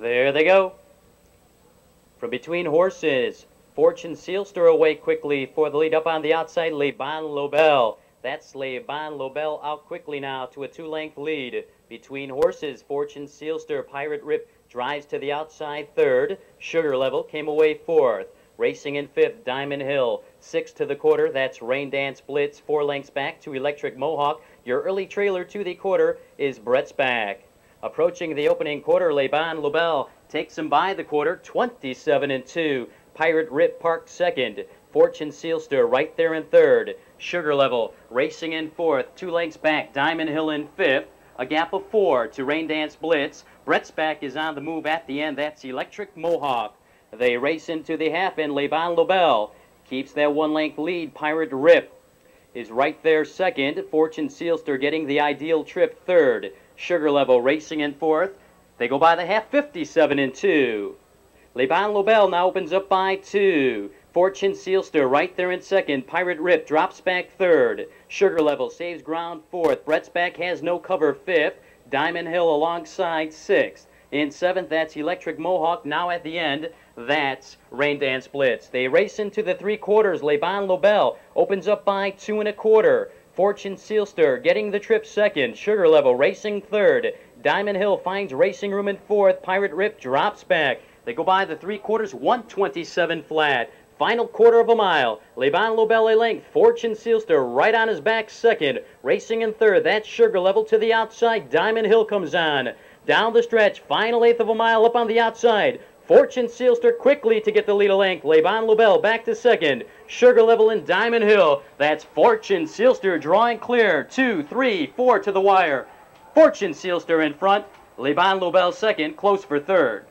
There they go. From between horses, Fortune Seelster away quickly for the lead up on the outside, Le Bon Lobel. That's Le Bon Lobel out quickly now to a two-length lead. Between horses, Fortune Seelster, Pirate Rip drives to the outside third. Sugar Level came away fourth. Racing in fifth, Diamond Hill. Six to the quarter, that's Rain Dance Blitz. Four lengths back to Electric Mohawk. Your early trailer to the quarter is Brett's back. Approaching the opening quarter, Leban Lobel takes him by the quarter, 27 and 2. Pirate Rip Park second. Fortune Seelster right there in third. Sugar Level racing in fourth. Two lengths back, Diamond Hill in fifth. A gap of four to Rain Dance Blitz. Brett's back is on the move at the end. That's Electric Mohawk. They race into the half and Leban Lobel keeps that one length lead. Pirate Rip is right there second. Fortune Seelster getting the ideal trip third. Sugar Level racing in fourth. They go by the half 57 and 2. Le Bon Lobel now opens up by two. Fortune Seelster right there in second. Pirate Rip drops back third. Sugar Level saves ground fourth. Brett's back has no cover fifth. Diamond Hill alongside sixth. In seventh, that's Electric Mohawk. Now at the end, that's Rain Dance Blitz. They race into the three quarters. Leban Lobel opens up by two and a quarter. Fortune Seelster getting the trip second. Sugar Level racing third. Diamond Hill finds racing room in fourth. Pirate Rip drops back. They go by the three quarters, 127 flat. Final quarter of a mile. Leban Lobel a length. Fortune Seelster right on his back second. Racing in third. That's Sugar Level to the outside. Diamond Hill comes on. Down the stretch. Final eighth of a mile up on the outside. Fortune Seelster quickly to get the lead a length. Le Bon Lobel back to second. Sugar Level and Diamond Hill. That's Fortune Seelster drawing clear. Two, three, four to the wire. Fortune Seelster in front. Le Bon Lobel second. Close for third.